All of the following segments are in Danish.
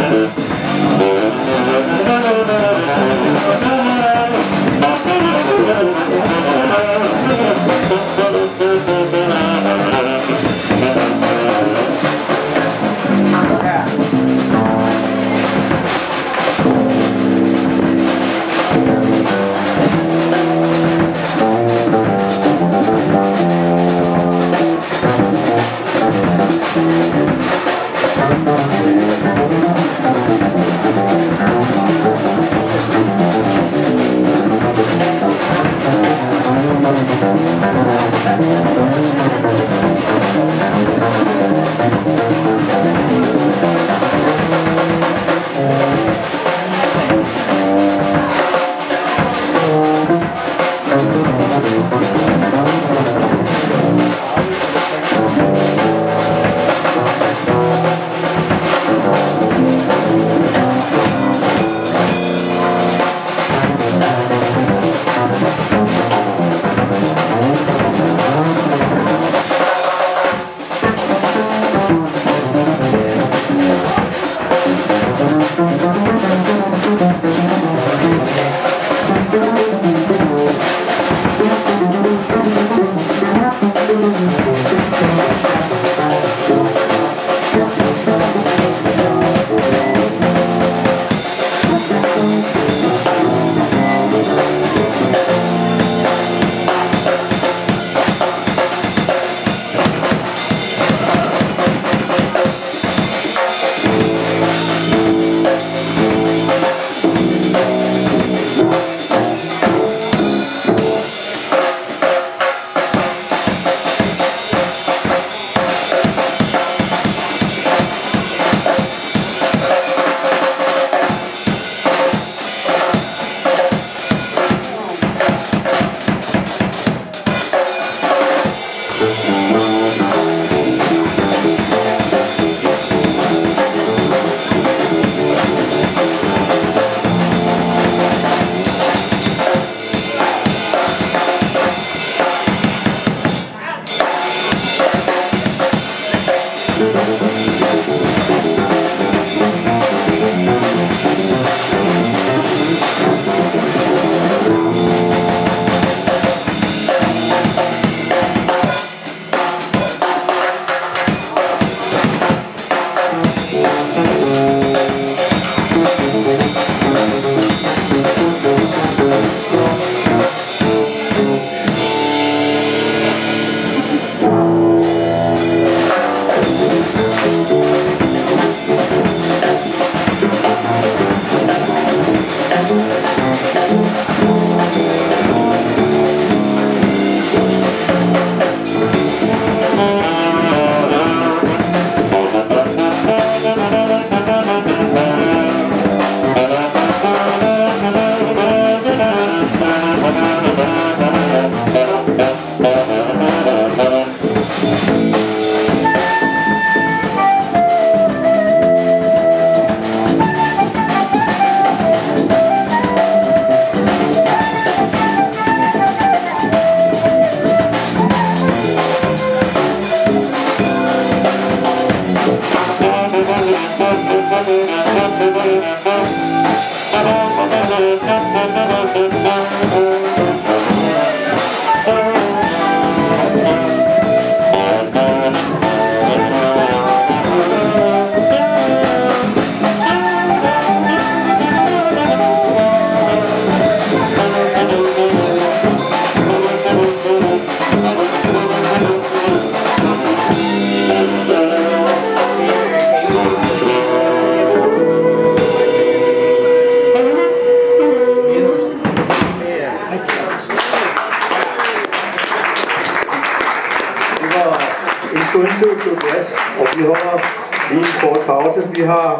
Música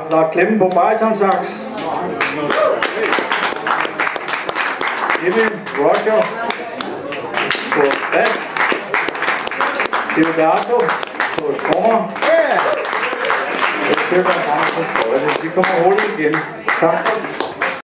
Vi har lagt klemmen på baritonsaks. Jimmy Roger på bas. Deodato på trommer. Og Tøkker Hansen på fløjte. Vi kommer hurtigt igen. Tak.